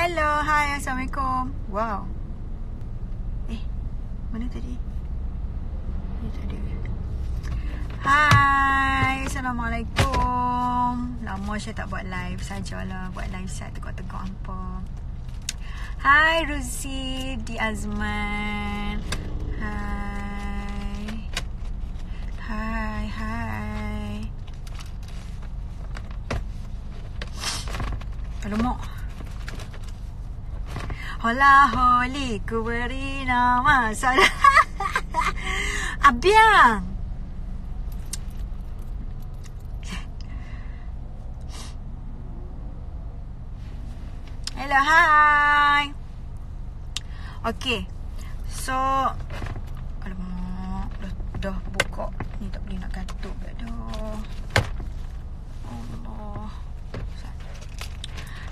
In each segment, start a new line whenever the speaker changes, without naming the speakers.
Hello, hi, Assalamualaikum. Wow. Eh, mana tadi? Ni tak ada. Hai, Assalamualaikum. Lama saya tak buat live sajalah. Buat live set tegak-tegak apa. Hai, Ruzi di Azman. Hai. Hai, hai. Alamak. Hola holi ku beri nama saya. Abiang. Hello, hi. Okay. So, alamak, dah, dah buka. Ni tak boleh nak katuk dah. Allah.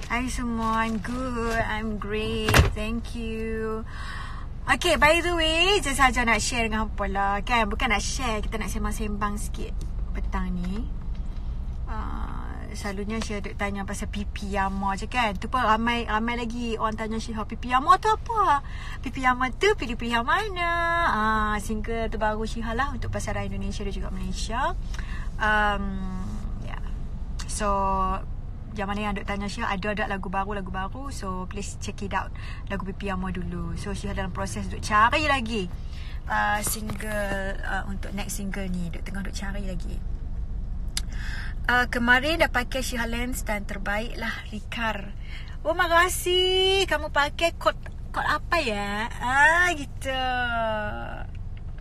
Hai semua, I'm good. I'm great. Thank you. Okay, by the way, just saja nak share dengan apa lah. Kan, bukan nak share. Kita nak sembang-sembang sikit petang ni. Uh, selalunya Syah duk tanya pasal pipi Yama je kan. Tu pun ramai ramai lagi orang tanya Syah pipi Yama tu apa? Pipi Yama tu pilih-pilih yang mana? Uh, single terbaru Syah lah untuk pasaran Indonesia dan juga Malaysia. Um, yeah. So yang mana yang duk tanya Syah ada ada lagu baru? Lagu baru so please check it out. Lagu Pipi Amo dulu. So Syah dalam proses duk cari lagi uh, single uh, untuk next single ni. Duk tengah duk cari lagi. Uh, kemarin dah pakai Syah Lens dan terbaik lah Rikar. Oh makasih kamu pakai kod kod apa ya? Ah gitu.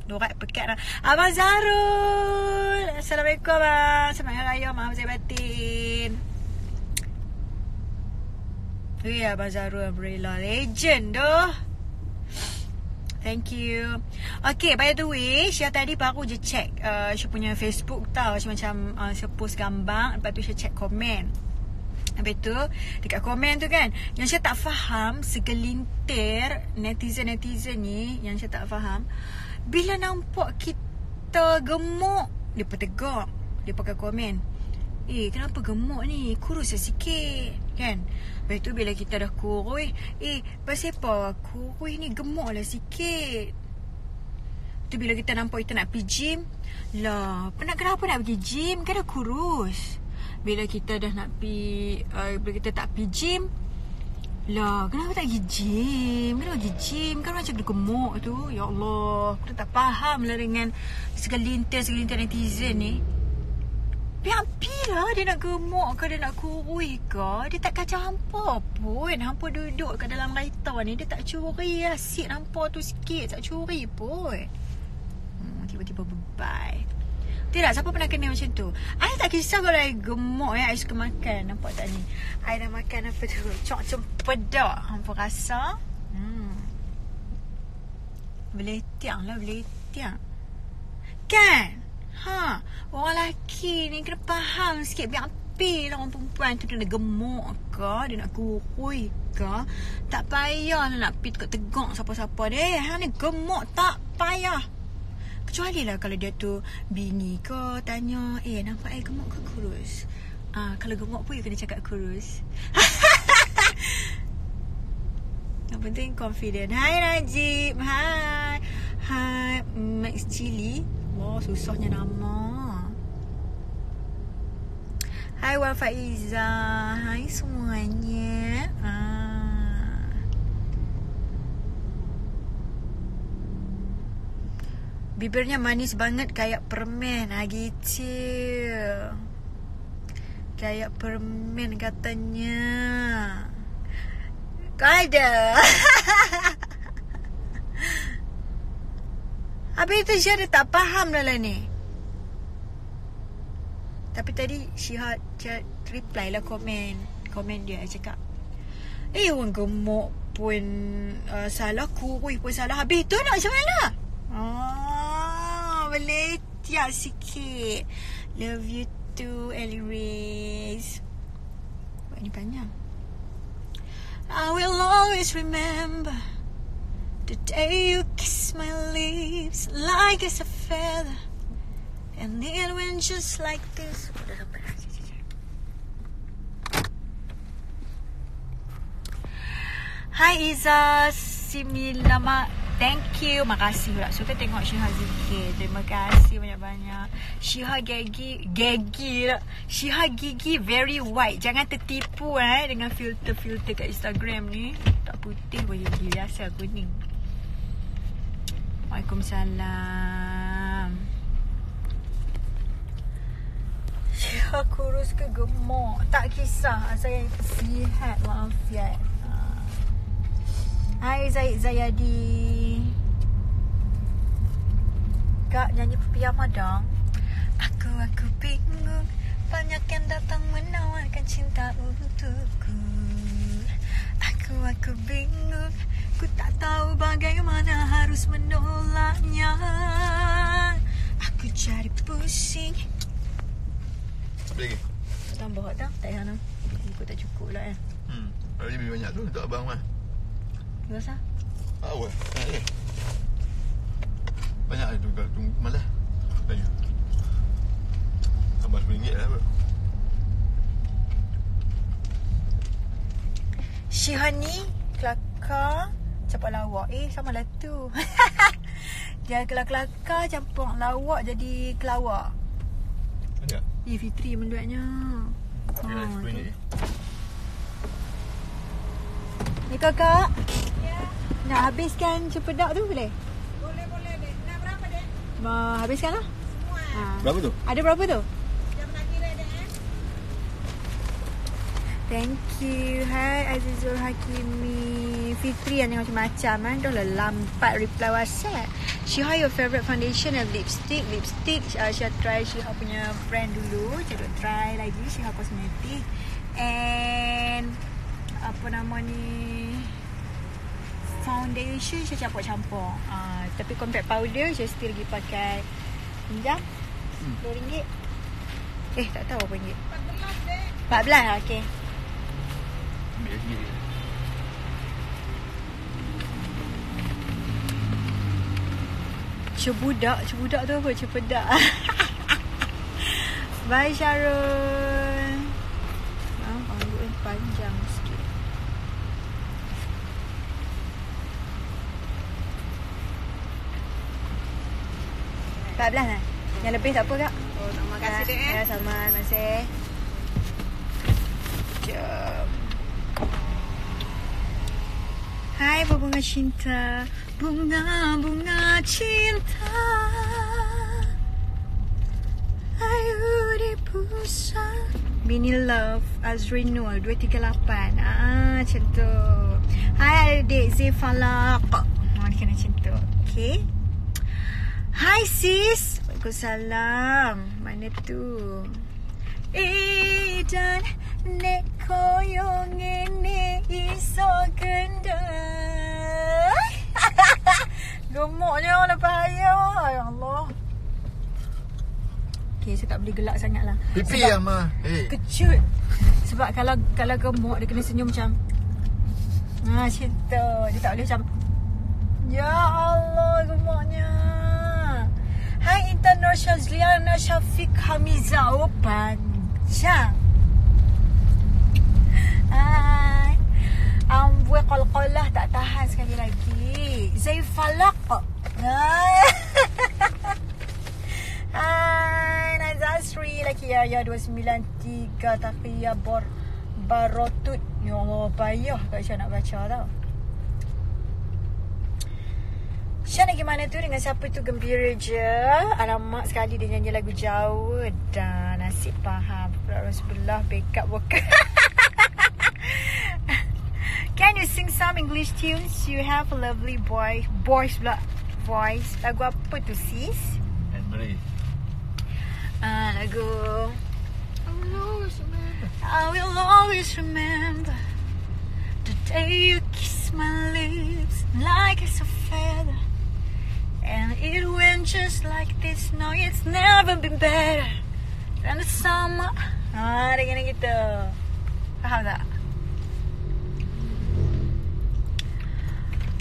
Dorak pekat lah. Abang Zarul. Assalamualaikum abang. Selamat Hari Raya Maaf saya batin Ya Abang Zarul Umbrella Legend doh Thank you. Okay by the way Syah tadi baru je check uh, Syah punya Facebook tau. Macam-macam uh, Syah post gambar Lepas tu Syah check komen. Habis tu Dekat komen tu kan Yang Syah tak faham Segelintir Netizen-netizen ni Yang Syah tak faham Bila nampak kita gemuk Dia pun tegak. Dia pakai komen Eh kenapa gemuk ni Kurus lah sikit Kan Lepas tu bila kita dah kurus Eh pasal apa Kurus ni gemuk lah sikit Tu bila kita nampak kita nak pergi gym Lah Penat kenapa nak pergi gym Kan dah kurus Bila kita dah nak pergi uh, Bila kita tak pergi gym lah, kenapa tak pergi gym? Kenapa pergi gym? Kan macam gemuk tu. Ya Allah, aku tak faham lah dengan segelintir-segelintir netizen ni. Piampi lah dia nak gemuk ke dia nak kurus ke Dia tak kacau hampa pun. Hampa duduk kat dalam raita ni Dia tak curi lah Sit hampa tu sikit Tak curi pun. Hmm, Tiba-tiba bebai Tidak siapa pernah kena macam tu? I tak kisah kalau I gemuk ya I suka makan. Nampak tak ni? I dah makan apa tu? Cok cempedak Hampa rasa. Hmm. Beletiang lah Beletiang. Kan Ha, orang lelaki ni kena faham sikit biar api lah orang perempuan tu dia nak gemuk ke, dia nak kurui ke. Tak payah lah nak pergi tegak siapa-siapa dia. Ha ni gemuk tak payah. Kecuali lah kalau dia tu bini ke tanya, eh nampak eh gemuk ke kurus? Ah, kalau gemuk pun dia kena cakap kurus. Yang penting confident. Hai Najib. Hai. Hai Max Chili. Allah susahnya nama. Hai Wan Faiza Hai semuanya. Ah. Bibirnya manis banget kayak permen. Ah, gitu. Kayak permen katanya. Kau ada Habis tu Syah dia tak faham dah lah ni. Tapi tadi Syah, Syah reply lah komen. Komen dia cakap. Eh orang gemuk pun uh, salah. Kurus pun salah. Habis tu nak macam mana? Oh, boleh tiap sikit. Love you too, Ellie Buat ni panjang. I will always remember. The day you kiss my lips like it's a feather. And it went just like this. Hai Iza. Similama. Thank you. Makasih pula. Suka tengok Syiha zikir. Terima kasih banyak-banyak. Syiha Gigi Gigi lah. Syiha Gigi very white. Jangan tertipu eh Dengan filter-filter kat Instagram ni. Tak putih pun gigi. Biasa kuning Waalaikumsalam. Syiha kurus ke gemuk. Tak kisah. Saya sihat walafiat. Hai Zaid Zayadi. Kak nyanyi piyama dong Aku aku bingung. Banyak yang datang menawarkan cinta untukku. Aku aku bingung Ku tak tahu bagaimana harus menolaknya Aku jadi pusing
Lagi.
Tambah tak? Tak payah nak Ikut tak cukup lah eh
Hmm. Ada lebih banyak tu untuk abang mah.
Tak usah
Awal. Banyak eh. Banyak tu kalau tunggu malah. Tanya. Tambah RM10 lah. bro.
Syihani Kelakar Campur lawak Eh sama lah tu Dia kelakar campur lawak jadi kelawak
Banyak.
Eh Fitri menduatnya
dah
tu.
RM10 je.
Ni kakak Ya Nak habiskan cempedak tu boleh?
Boleh boleh dek. Nak berapa dek?
Ma, habiskan lah
Semua.
ha.
Berapa tu?
Ada berapa tu? Thank you. Hai Azizul Hakimi. Fitri yang tengok macam-macam kan Dah lah lambat reply whatsapp. Syiha your favourite foundation and lipstick. Lipstick uh, Syiha try Syiha punya brand dulu. Saya duk try lagi Syiha Cosmetic. And Apa nama ni Foundation Saya campur-campur. Uh, Tapi compact powder Saya still lagi pakai Pinjam. RM2 Eh tak tahu berapa ringgit.
14 dek.
14 lah okay
Ambil lagi.
Cebudak Cebudak tu apa? Cepedak. Bye Syarul ah, Rambut yang panjang sikit. Empat belas lah Yang lebih tak apa kak?
Oh, terima kasih dek. eh.
Ya sama Terima kasih. Jom Hai berbunga cinta. Bunga-bunga cinta. Ayu di pusat. Mini Love Azrinul 238 Ah macam tu. Hai adik Zifalak dia kena macam tu? Okay Hai sis. Waalaikumsalam. Mana tu? Eh dan Nek koyong ini iso kendai. Gemuknya orang bahaya Ya Allah. Okay saya tak boleh gelak sangat lah
Pipi yang mah. Eh.
Kecut. Sebab kalau kalau gemuk dia kena senyum macam Ha macam tu Dia tak boleh macam Ya Allah gemuknya. Hai Intan Nur Syazliana Syafiq Hamiza. Oh panjang. Hai Ambue qalqalah tak tahan sekali lagi. Zaifalak Hai Hai Nazasri Laki Yaya 293 Taqiyah Bor Barotut. Ya Allah payah Kak Syah nak baca tau. Syah nak gimana tu? Dengan siapa tu? Gembira je. Alamak sekali dia nyanyi lagu Jawa. Dan nasib faham. Pula sebelah backup vocal Can you sing some English tunes? You have a lovely boy Voice pula Voice Lagu apa tu sis?
And Marie.
Ah, lagu I will always remember The day you kissed my lips Like it's a feather And it went just like this No, it's never been better Than the summer Ah, dengan gitu Faham tak?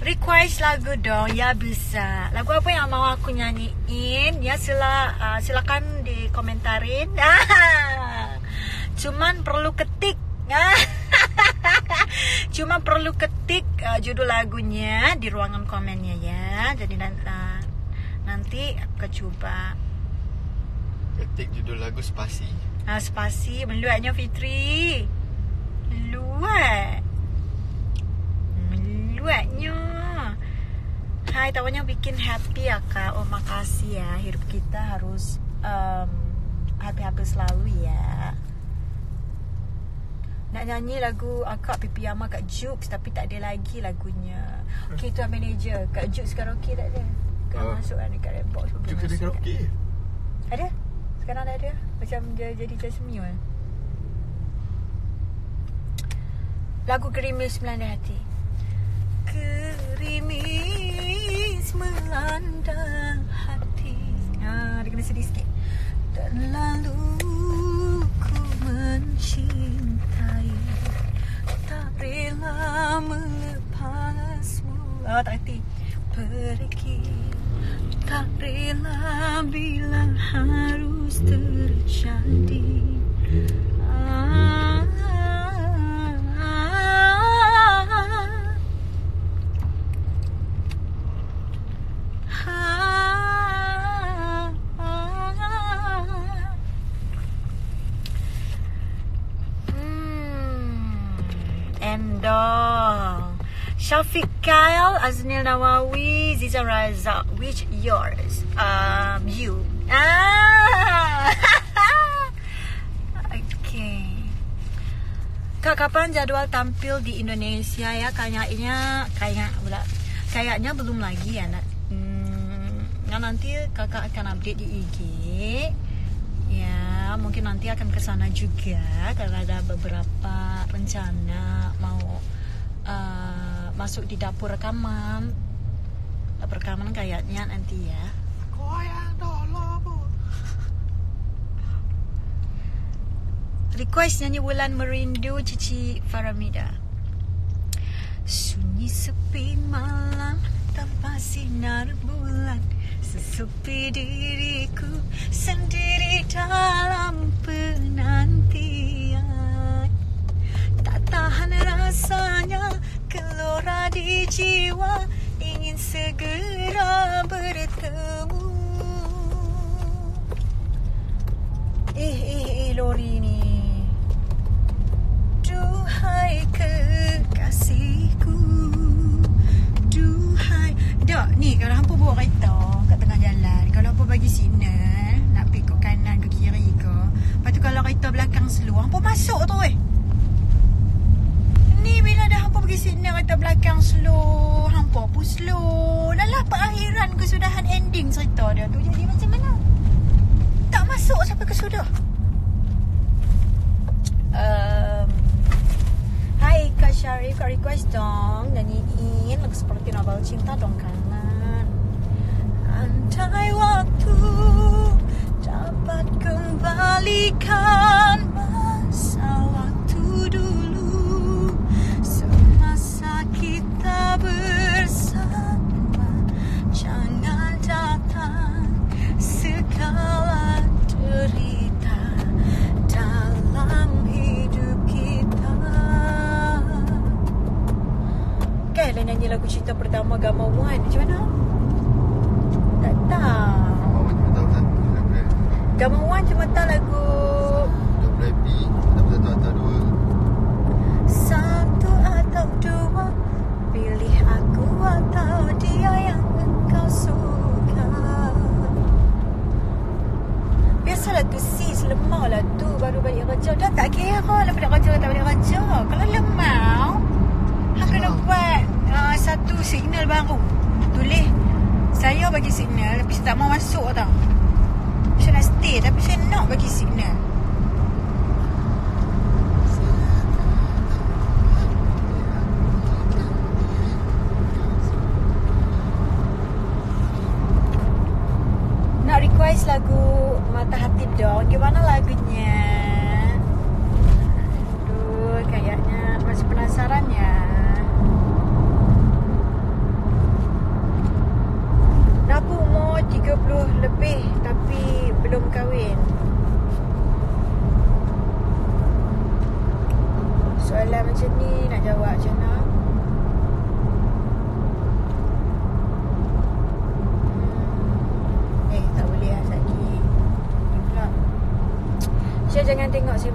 Request lagu dong Ya bisa Lagu apa yang mau aku nyanyiin Ya sila, uh, silakan dikomentarin ah, Cuman perlu ketik ah. Cuma perlu ketik uh, judul lagunya di ruangan komennya ya. Jadi nan- uh, nanti aku cuba
Ketik judul lagu spasi.
uh, spasi meluatnya Fitri. Meluat. Meluatnya. Hai, tawanya bikin happy ya kak. Oh makasih ya. Hidup kita harus um, happy-happy selalu ya. Nak nyanyi lagu akak Pipi Yama kat Jukes tapi tak ada lagi lagunya. Okay, tuan manager. Kat Jukes karaoke tak ada. Kena
Oh.
masuk kan dekat Redbox.
kita
masuk kat-
karaoke.
Ada? Sekarang dah ada. Macam dia jadi Jasmine kan. Lagu Gerimis Melanda Hati. Gerimis melanda hati. Ha, dia kena sedih sikit. Dan lalu ku mencintai. Tak rela melepasmu Oh tak hati Pergi. Tak rela bila harus terjadi. Ah, ah, Aznil Nawawi, Ziza Razak. Which yours? Um, you. Ah. okay. Kak, kapan jadual tampil di Indonesia ya? Kayaknya, kayak. Kayaknya belum lagi ya nak. Hmm, nah nanti kakak akan update di IG. Ya, mungkin nanti akan ke sana juga karena ada beberapa rencana mau uh, masuk di dapur rekaman. Dapur rekaman kayaknya nanti ya.
Goyang dulu.
Request nyanyi Wulan Merindu Cici Faramida. Sunyi sepi malam tanpa sinar bulan Sesepi diriku sendiri dalam di jiwa Ingin segera bertemu. Eh, eh, eh, lori ni. Duhai kekasihku. Duhai. Dok, ni kalau hampa bawa kereta kat tengah jalan Kalau hampa bagi signal Nak pergi ke kanan ke kiri ke Lepas tu kalau kereta belakang slow Hampa masuk tu eh. Ni bila dah hampa bagi kereta belakang slow Hampa pun slow. Dah lah perakhiran kesudahan ending cerita dia tu Jadi macam mana? Tak masuk sampai ke sudah. Um, Hai Kak Syarif Kak request dong. Nyanyiin lagu seperti novel cinta dong kangen Andai waktu Dapat kembalikan nyanyi lagu cinta pertama Gama One. Macam mana? Tak tahu. Gama One cuma tahu lagu
satu atau dua.
Satu atau dua Pilih aku atau dia yang engkau suka. Biasalah tu sis lemah lah tu. Baru balik kerja Dah tak kira lah balik kerja tak balik kerja Kalau lemah Hang kena buat uh, satu signal baru. Tulis Saya bagi signal Tapi saya tak mau masuk tau. Saya nak stay Tapi saya nak bagi signal Nak request lagu Mata Hati dong Gimana lagunya? Aduh, kayaknya masih penasaran ya Napu umur 30 lebih Tapi belum kahwin soalan macam ni nak jawab macam mana? Hmm. Eh, tak boleh lah Saki. Ni pula. Syah jangan tengok saya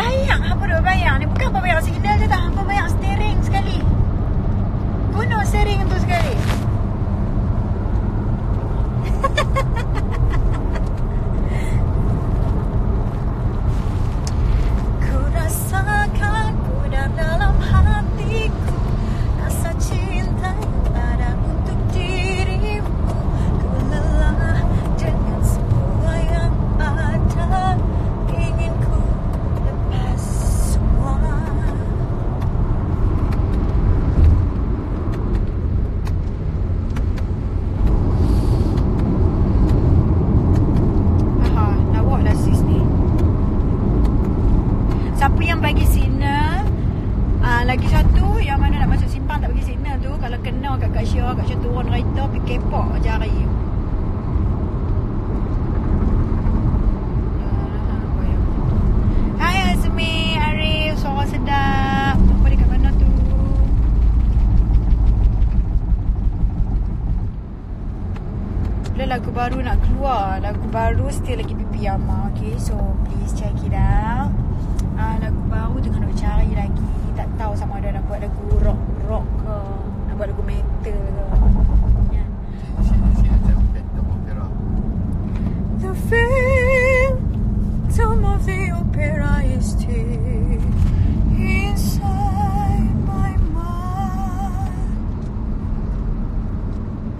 Bayang Hampa dah bayang. Ni bukan apa bayang signal je tak Hampa bayang steering sekali. Guna steering tu sekali baru nak keluar Lagu baru still lagi pipi Yama Okay so please check it out uh, Lagu baru tengah nak cari lagi Tak tahu sama ada nak buat lagu rock rock ke Nak buat lagu metal ke Ya. The phantom of the opera is still inside my mind.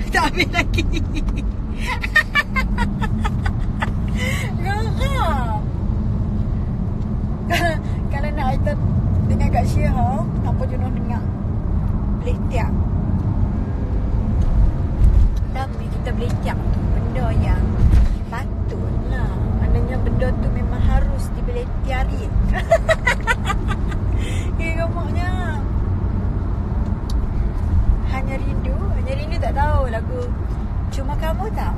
Tak lagi. Geram. Kalau nak item dengan Kak Syihah, tanpa jenuh dengar. Boleh tiap. Tapi kita boleh tiap tu benda yang patutlah. Maknanya benda tu memang harus dibeletiari. Eh, gamaknya. Hanya rindu. Hanya rindu tak tahu lagu Cuma Kamu tak?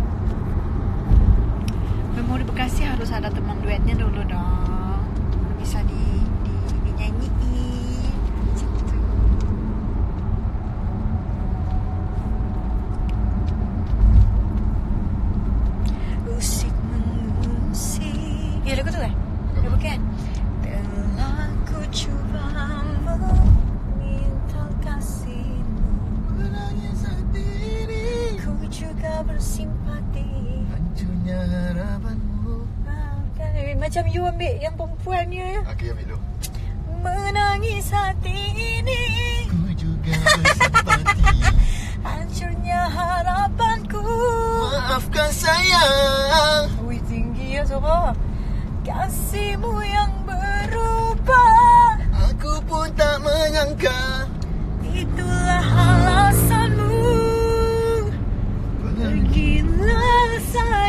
Memori Bekasi harus ada teman duetnya dulu dong. Baru Bisa di, di, dinyanyiin. Macam tu. Usik mengusik Ya lagu tu kan? Ya bukan? Telah ku cuba meminta kasihmu.
Menangis sendiri
Ku juga bersimpati.
Hancurnya harapanmu.
Maafkan. Eh, Macam you ambil yang perempuannya ya.
Aku ambil dulu.
Menangis hati ini.
Ku juga bersimpati.
Hancurnya harapanku.
Maafkan sayang
Ui tinggi ya suara Kasihmu yang berubah
Aku pun tak menyangka.
Itulah alasanmu. Pergilah sayang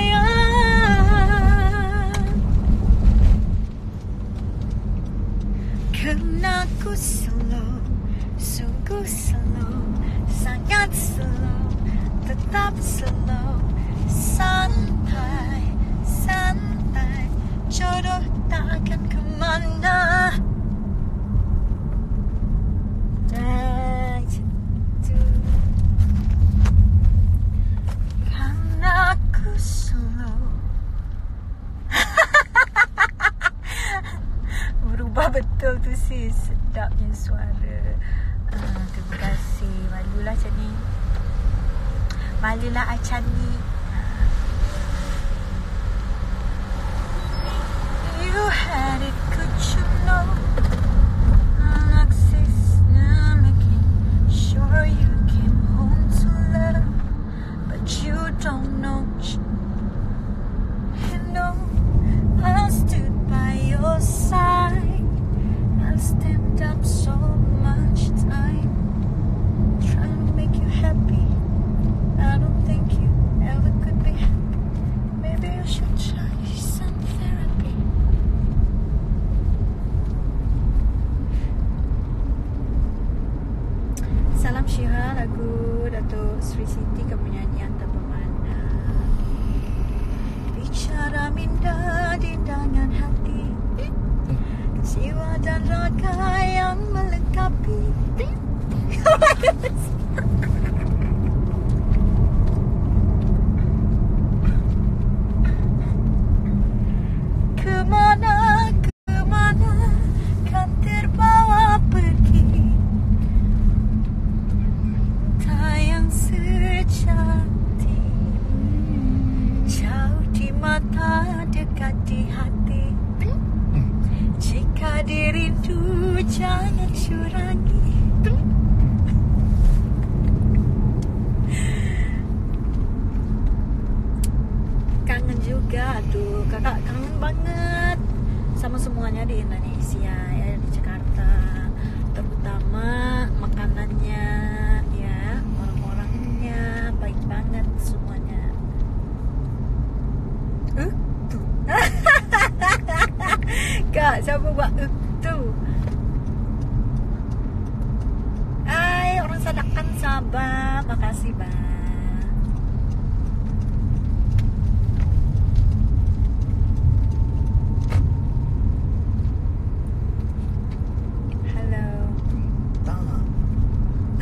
dan raga yang melengkapi Kemana,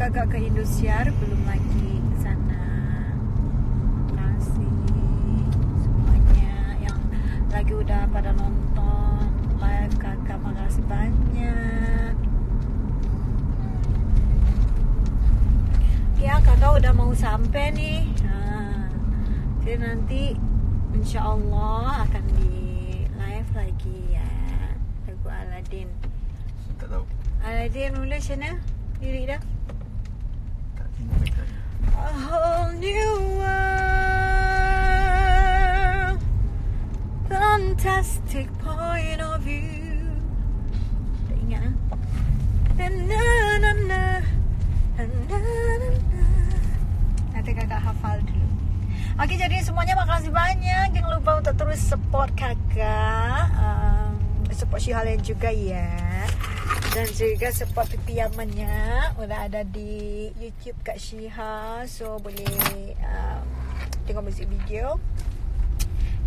Kakak ke Indosiar belum lagi ke sana. Kasih semuanya yang lagi udah pada nonton live kakak makasih banyak. Ya kakak udah mau sampai nih. Nah, jadi nanti insya Allah akan di live lagi ya lagu Aladin. Aladin macam mana? Lirik dah. A whole new world, fantastic point of view. Ah. Na na na na, na na na na. Nanti kakak hafal dulu. Okey, jadi semuanya makasih banyak. Jangan lupa untuk terus support kakak. Um, support Syihalen juga ya. Dan juga support pipi amannya Ula ada di YouTube Kak Syiha So boleh uh, tengok music video.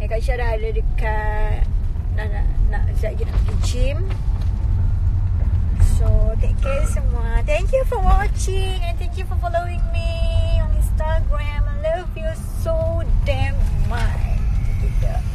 Ya, Kak Syiha dah ada dekat Nak, nak, nak, nak, nak pergi gym. So take care semua. Thank you for watching And thank you for following me On Instagram. I love you so damn much. Thank you